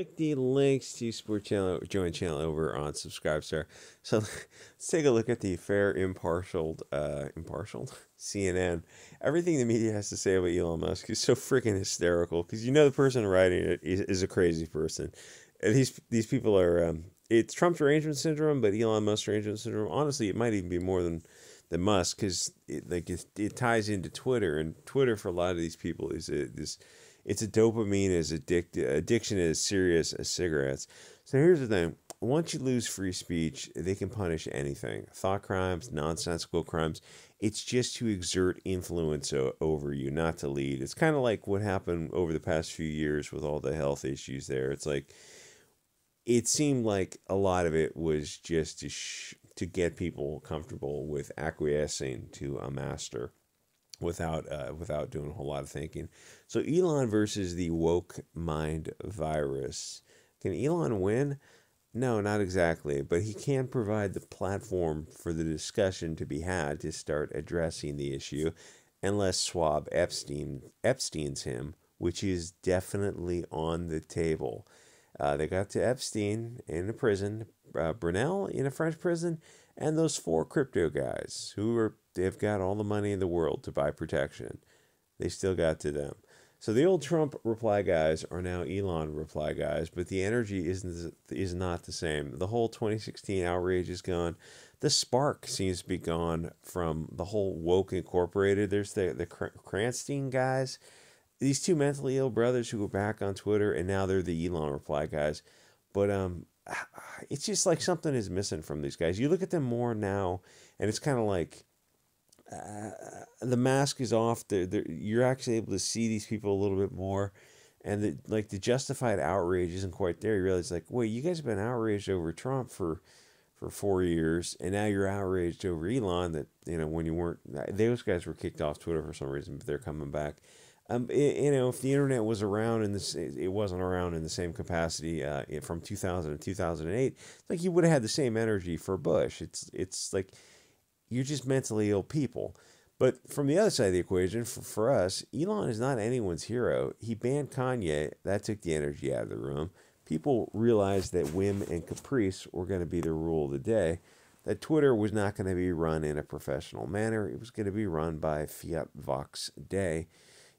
Click the links to support channel, join channel over on Subscribestar. So let's take a look at the fair, impartial, uh, impartial CNN. Everything the media has to say about Elon Musk is so freaking hysterical because you know the person writing it is, is a crazy person. And these these people are um, it's Trump's derangement syndrome, but Elon Musk's derangement syndrome. Honestly, it might even be more than than Musk because it like it, it ties into Twitter, and Twitter for a lot of these people is a, this it's a dopamine as addict addiction as serious as cigarettes. So here's the thing: once you lose free speech, they can punish anything, thought crimes, nonsensical crimes. It's just to exert influence over you, not to lead. It's kind of like what happened over the past few years with all the health issues there. It's like it seemed like a lot of it was just to sh- to get people comfortable with acquiescing to a master without uh, without doing a whole lot of thinking. So Elon versus the woke mind virus. Can Elon win? No, not exactly, but he can provide the platform for the discussion to be had to start addressing the issue, unless Schwab Epstein Epstein's him, which is definitely on the table. Uh, they got to Epstein in a prison, uh, Brunel in a French prison, and those four crypto guys who are they've got all the money in the world to buy protection. They still got to them. So the old Trump reply guys are now Elon reply guys, but the energy isn't is not the same. The whole 2016 outrage is gone. The spark seems to be gone from the whole woke incorporated. There's the the Krassenstein guys, these two mentally ill brothers who were back on Twitter, and now they're the Elon reply guys. But um, it's just like something is missing from these guys. You look at them more now, and it's kind of like the mask is off. They're, they're, you're actually able to see these people a little bit more, and the, like the justified outrage isn't quite there. You realize like, wait, you guys have been outraged over Trump for for four years, and now you're outraged over Elon. That you know when you weren't, those guys were kicked off Twitter for some reason, but they're coming back. Um, it, you know, if the internet was around in this, it wasn't around in the same capacity uh, from 2000 to 2008. Like you would have had the same energy for Bush. It's it's like you're just mentally ill people. But from the other side of the equation, for, for us, Elon is not anyone's hero. He banned Kanye. That took the energy out of the room. People realized that whim and caprice were going to be the rule of the day. That Twitter was not going to be run in a professional manner. It was going to be run by Fiat Vox Day.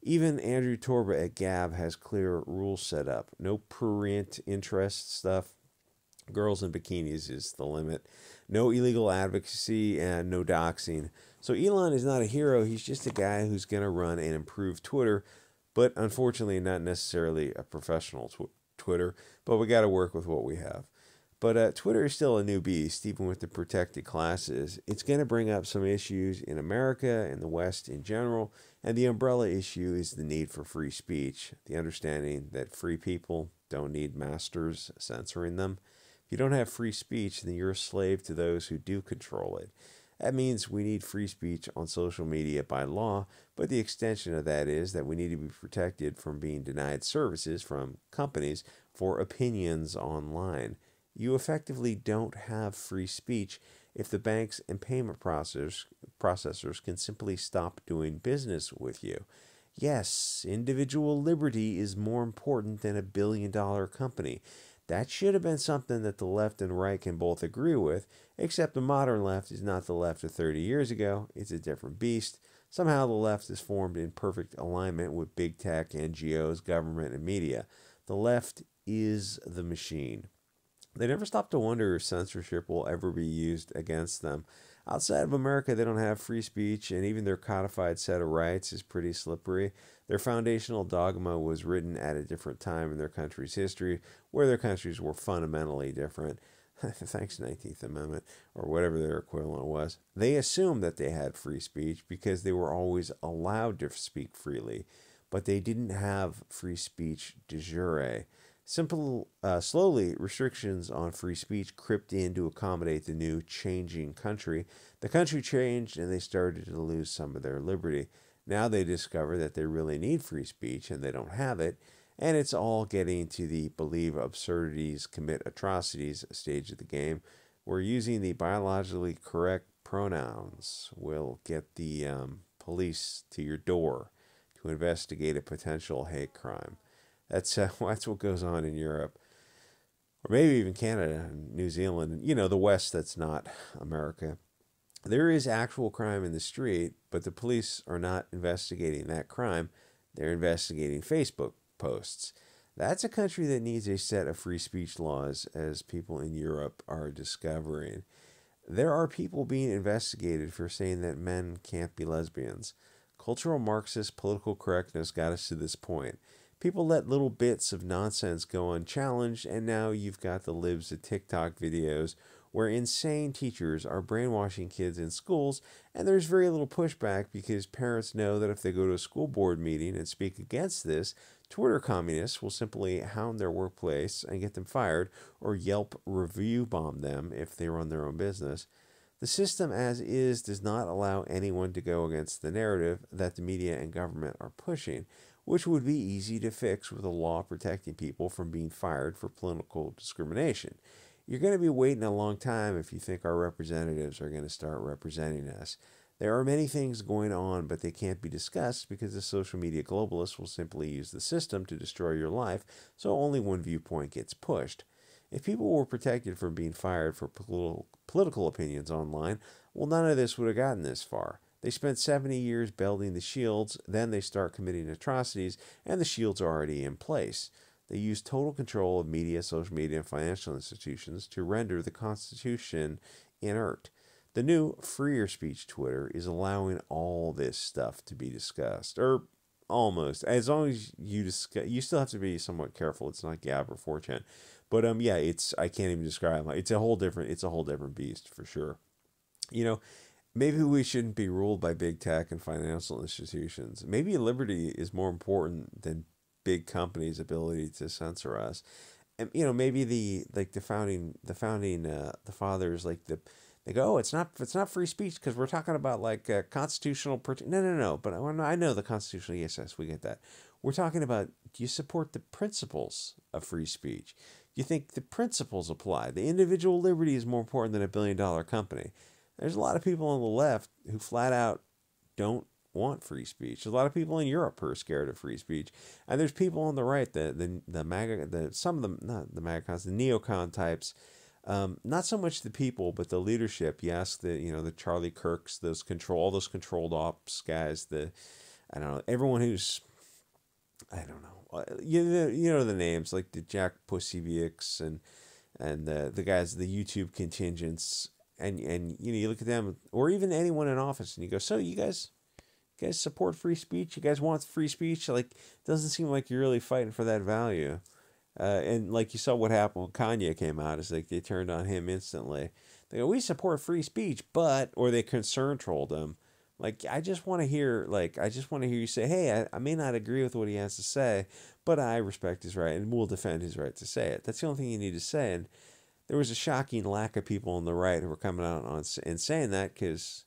Even Andrew Torba at Gab has clear rules set up. No prurient interest stuff. Girls in bikinis is the limit no illegal advocacy, and no doxing. So Elon is not a hero. He's just a guy who's going to run and improve Twitter, but unfortunately, not necessarily a professional tw- Twitter. But we got to work with what we have. But uh, Twitter is still a new beast, even with the protected classes. It's going to bring up some issues in America and the West in general. And the umbrella issue is the need for free speech, the understanding that free people don't need masters censoring them you don't have free speech, then you're a slave to those who do control it. That means we need free speech on social media by law, but the extension of that is that we need to be protected from being denied services from companies for opinions online. You effectively don't have free speech if the banks and payment processors, processors can simply stop doing business with you. Yes, individual liberty is more important than a billion dollar company. That should have been something that the left and right can both agree with, except the modern left is not the left of 30 years ago, it's a different beast. Somehow the left is formed in perfect alignment with big tech, NGOs, government, and media. The left is the machine. They never stop to wonder if censorship will ever be used against them. Outside of America, they don't have free speech, and even their codified set of rights is pretty slippery. Their foundational dogma was written at a different time in their country's history, where their countries were fundamentally different. Thanks, 19th Amendment, or whatever their equivalent was. They assumed that they had free speech because they were always allowed to speak freely, but they didn't have free speech de jure. Simple, uh, slowly, restrictions on free speech crept in to accommodate the new changing country. The country changed and they started to lose some of their liberty. Now they discover that they really need free speech and they don't have it. And it's all getting to the believe absurdities, commit atrocities stage of the game. We're using the biologically correct pronouns. We'll get the um, police to your door to investigate a potential hate crime. That's uh, that's what goes on in Europe. or maybe even Canada and New Zealand, you know, the West that's not America. There is actual crime in the street, but the police are not investigating that crime. They're investigating Facebook posts. That's a country that needs a set of free speech laws, as people in Europe are discovering. There are people being investigated for saying that men can't be lesbians. Cultural Marxist political correctness got us to this point. People let little bits of nonsense go unchallenged, and now you've got the libs of TikTok videos where insane teachers are brainwashing kids in schools, and there's very little pushback because parents know that if they go to a school board meeting and speak against this, Twitter communists will simply hound their workplace and get them fired, or Yelp review bomb them if they run their own business. The system as is does not allow anyone to go against the narrative that the media and government are pushing, which would be easy to fix with a law protecting people from being fired for political discrimination. You're going to be waiting a long time if you think our representatives are going to start representing us. There are many things going on, but they can't be discussed because the social media globalists will simply use the system to destroy your life, so only one viewpoint gets pushed. If people were protected from being fired for political, opinions online, well, none of this would have gotten this far. They spent 70 years building the shields, then they start committing atrocities, and the shields are already in place. They use total control of media, social media, and financial institutions to render the Constitution inert. The new freer speech Twitter is allowing all this stuff to be discussed, or almost. As long as you discuss, you still have to be somewhat careful. It's not Gab or 4chan, but um, yeah, it's I can't even describe. It's a whole different. It's a whole different beast for sure. You know, maybe we shouldn't be ruled by big tech and financial institutions. Maybe liberty is more important than big companies' ability to censor us. And you know, maybe the like the founding the founding uh, the fathers like the they go, oh, it's not it's not free speech because we're talking about like uh, constitutional. no, no, no. But I, I know the constitutional. Yes, yes, we get that. We're talking about do you support the principles of free speech? Do you think the principles apply? The individual liberty is more important than a billion dollar company. There's a lot of people on the left who flat out don't want free speech. There's a lot of people in Europe who are scared of free speech, and there's people on the right, the the the MAGA, the some of them, not the MAGA cons, the neocon types. Um, not so much the people, but the leadership. Yes, the you know the Charlie Kirks, those control, all those controlled ops guys. The I don't know everyone who's I don't know uh, you know, you know the names like the Jack Posobiec's and and the the guys the YouTube contingents and and you know you look at them or even anyone in office and you go so you guys you guys support free speech? You guys want free speech? Like, doesn't seem like you're really fighting for that value. Uh, and like you saw what happened when Kanye came out, is like they turned on him instantly. They go, we support free speech, but or they concern trolled him. Like I just want to hear, like I just want to hear you say, hey, I, I may not agree with what he has to say, but I respect his right and will defend his right to say it. That's the only thing you need to say. And there was a shocking lack of people on the right who were coming out on and saying that because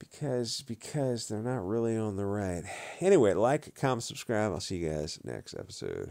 because because they're not really on the right. Anyway, like, comment, subscribe. I'll see you guys next episode.